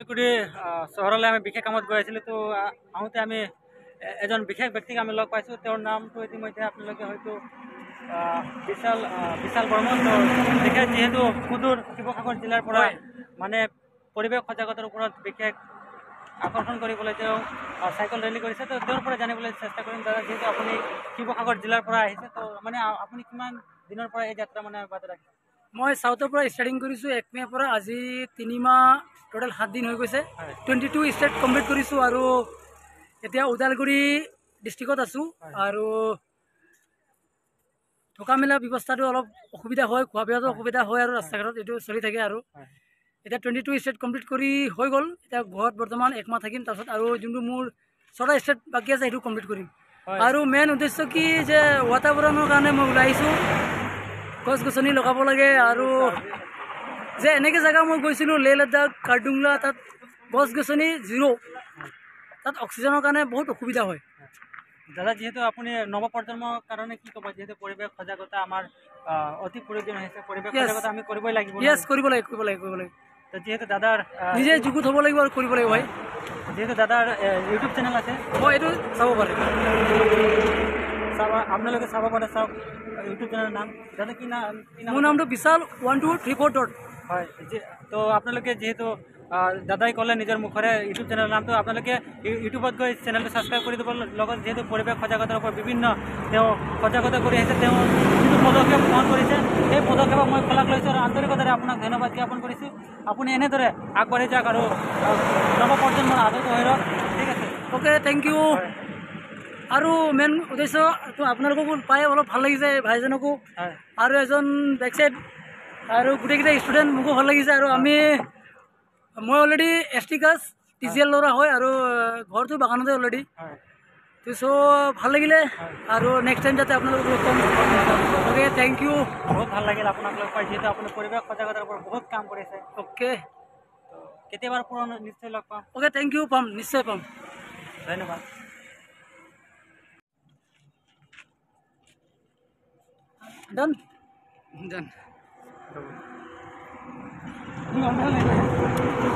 আহ, চহৰলৈ আমি বিশেষ কামত গৈ আছিলোঁ তো আহ, আহোঁতে আমি এজন বিশেষ ব্যক্তিক আমি লগ পাইছোঁ। তেওঁৰ নামটো ইতিমধ্যে আপোনালোকে হয়তো বিশাল বিশাল বৰ্মন। তো তেখেত যিহেতু সুদূৰ শিৱসাগৰ জিলাৰ পৰা মানে পৰিৱেশ সজাগতাৰ ওপৰত বিশেষ আকৰ্ষণ কৰিবলৈ তেওঁ চাইকেল ৰেলী কৰিছে। তো তেওঁৰ পৰা জানিবলৈ চেষ্টা কৰিম দাদা যিহেতু আপুনি শিৱসাগৰ জিলাৰ পৰা আহিছে তো মানে আপুনি কিমান দিনৰ পৰা এই যাত্ৰা মানে অব্যাহত ৰাখিছে মই চাউথৰ পৰা ষ্টাৰ্টিং কৰিছোঁ এক মে'ৰ পৰা আজি তিনিমাহ টোটেল সাত দিন হৈ গৈছে। টুৱেণ্টি টু ষ্টেট কমপ্লিট কৰিছোঁ আৰু এতিয়া ওদালগুৰি ডিষ্ট্ৰিক্টত আছোঁ। আৰু থকা মেলা ব্যৱস্থাটো অলপ অসুবিধা হয় খোৱা বোৱাটো অসুবিধা হয় আৰু ৰাস্তা ঘাটত এইটো চলি থাকে আৰু। এতিয়া টুৱেণ্টি টু ষ্টেট কমপ্লিট কৰি হৈ গ'ল এতিয়া ঘৰত বৰ্তমান একমাহ থাকিম তাৰপিছত আৰু যোনটো মোৰ ছটা ষ্টেট বাকী আছে সেইটো কমপ্লিট কৰিম। আৰু মেইন উদ্দেশ্য কি যে বাতাবৰণৰ কাৰণে মই ওলাই আহিছোঁ। গছ গছনি লগাব লাগে আৰু যে এনেকৈ জেগা মই গৈছিলোঁ লে লাডাখ কাৰ্ডুংলা তাত গছ গছনি জিৰ' তাত অক্সিজেনৰ কাৰণে বহুত অসুবিধা হয়। দাদা যিহেতু আপুনি নৱপ্ৰজন্মৰ কাৰণে কি ক'ব? যিহেতু পৰিৱেশ সজাগতা আমাৰ অতি প্ৰয়োজন হৈছে। পৰিৱেশ. সজাগতা আমি কৰিবই লাগিব? য়েছ কৰিব লাগে কৰিব লাগে কৰিব লাগে। যিহেতু দাদাৰ নিজে যুগুত হ'ব লাগিব আৰু কৰিব লাগিব ভাই। যিহেতু দাদাৰ ইউটিউব চেনেল আছে। মই এইটো চাব পাৰে। চাব আপোনালোকে চাব পাৰে চাওক ইউটিউব চেনেলৰ নাম। দাদা কি নাম মোৰ নামটো Bishal one two three four dot হয় তো আপোনালোকে যিহেতু দাদাই ক'লে নিজৰ মুখৰে ইউটিউব চেনেলৰ নামটো আপোনালোকে ইউ- ইউটিউবত গৈ চেনেলটো ছাবস্ক্ৰাইব কৰি দিব। লগত যিহেতু পৰিৱেশ সজাগতাৰ ওপৰত বিভিন্ন তেওঁ সজাগতা কৰি আহিছে তেওঁ যিটো পদক্ষেপ গ্ৰহণ কৰিছে সেই পদক্ষেপক মই শলাগ লৈছোঁ আৰু আন্তৰিকতাৰে আপোনাক ধন্যবাদ জ্ঞাপন কৰিছোঁ। আপুনি এনেদৰে আগবাঢ়ি যাওক আৰু নৱপ্ৰজন্মৰ আদৰ্শ হৈ ৰওক। ঠিক আছে। অ'কে থেংক ইউ আৰু মেইন উদ্দেশ্য আপোনালোককো পাই অলপ ভাল লাগিছে ভাইজনকো। আৰু এজন বেক চাইড আৰু গোটেইকেইটা ষ্টুডেণ্ট মোকো ভাল লাগিছে আৰু আমি মই already S T caste T C L ল'ৰা হয় আৰু ঘৰটো বাগানতে অলৰেডি তো চ' ভাল লাগিলে। আৰু নেক্সট টাইম যাতে আপোনালোকক লগ পাম অ'কে থেংক ইউ বহুত ভাল লাগিল আপোনাক লগ পাই যিহেতু আপুনি পৰিৱেশ সজাগতাৰ ওপৰত বহুত কাম কৰিছে। অ'কে কেতিয়াবা পুৰণি নিশ্চয় লগ পাম। অ'কে থেংক ইউ পাম নিশ্চয় পাম। ধন্যবাদ। ডান ডান ঠিক আছে